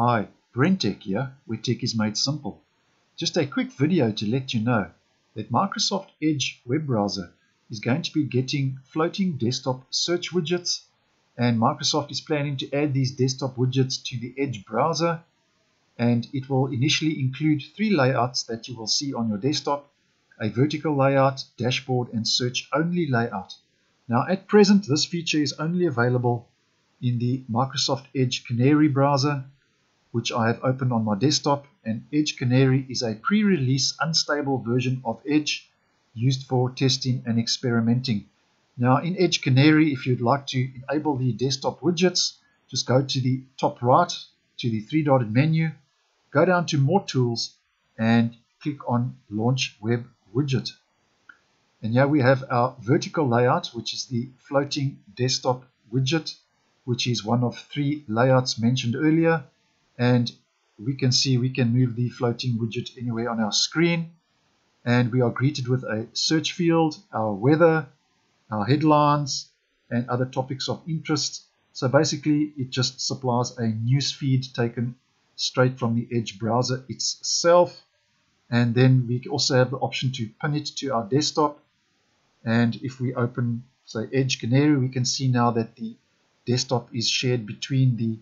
Hi, BrenTech here, where tech is made simple. Just a quick video to let you know that Microsoft Edge web browser is going to be getting floating desktop search widgets and Microsoft is planning to add these desktop widgets to the Edge browser and it will initially include three layouts that you will see on your desktop a vertical layout, dashboard and search only layout. Now at present this feature is only available in the Microsoft Edge Canary browser which I have opened on my desktop and Edge Canary is a pre-release unstable version of Edge used for testing and experimenting. Now in Edge Canary if you'd like to enable the desktop widgets just go to the top right to the three dotted menu go down to more tools and click on launch web widget and here we have our vertical layout which is the floating desktop widget which is one of three layouts mentioned earlier and we can see we can move the floating widget anywhere on our screen. And we are greeted with a search field, our weather, our headlines and other topics of interest. So basically it just supplies a news feed taken straight from the Edge browser itself. And then we also have the option to pin it to our desktop. And if we open say Edge Canary we can see now that the desktop is shared between the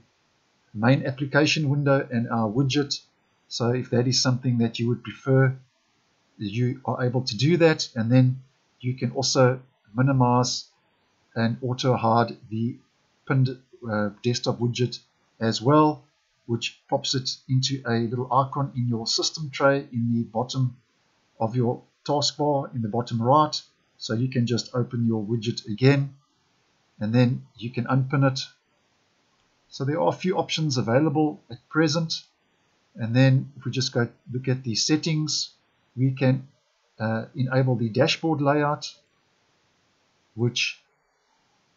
main application window and our widget. So if that is something that you would prefer, you are able to do that. And then you can also minimize and auto hide the pinned uh, desktop widget as well, which pops it into a little icon in your system tray in the bottom of your taskbar in the bottom right. So you can just open your widget again and then you can unpin it so there are a few options available at present. And then if we just go look at the settings, we can uh, enable the dashboard layout, which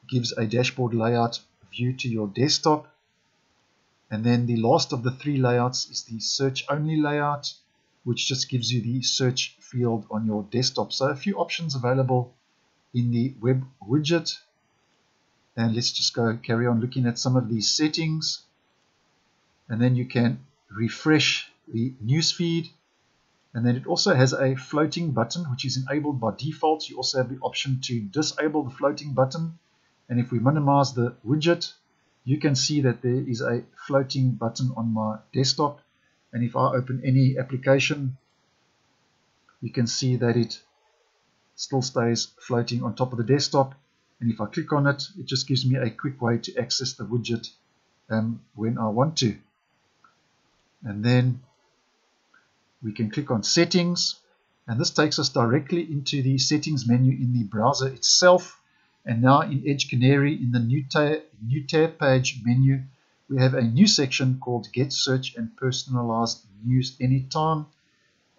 gives a dashboard layout view to your desktop. And then the last of the three layouts is the search only layout, which just gives you the search field on your desktop. So a few options available in the web widget and let's just go carry on looking at some of these settings. And then you can refresh the newsfeed and then it also has a floating button which is enabled by default. You also have the option to disable the floating button. And if we minimize the widget you can see that there is a floating button on my desktop. And if I open any application you can see that it still stays floating on top of the desktop and if I click on it it just gives me a quick way to access the widget um, when I want to. And then we can click on settings and this takes us directly into the settings menu in the browser itself. And now in Edge Canary in the new, ta new tab page menu we have a new section called get search and personalized news anytime.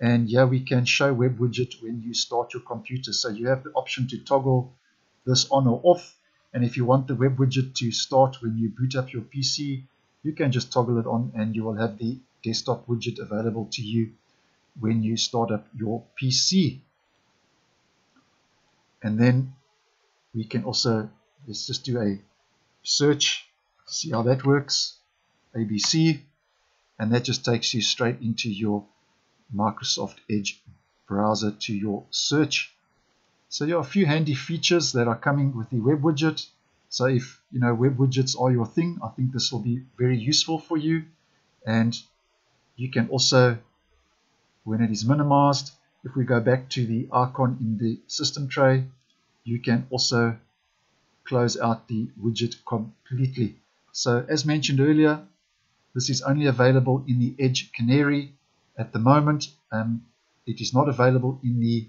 And here we can show web widget when you start your computer. So you have the option to toggle this on or off. And if you want the web widget to start when you boot up your PC you can just toggle it on and you will have the desktop widget available to you when you start up your PC and then we can also let's just do a search see how that works ABC and that just takes you straight into your Microsoft Edge browser to your search so are a few handy features that are coming with the web widget. So if you know web widgets are your thing, I think this will be very useful for you. And you can also, when it is minimized, if we go back to the icon in the system tray, you can also close out the widget completely. So as mentioned earlier, this is only available in the Edge Canary at the moment. Um, it is not available in the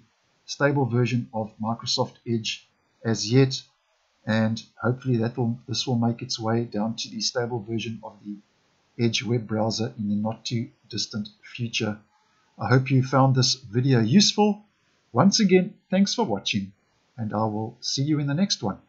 stable version of Microsoft Edge as yet and hopefully that will this will make its way down to the stable version of the Edge web browser in the not too distant future. I hope you found this video useful. Once again, thanks for watching and I will see you in the next one.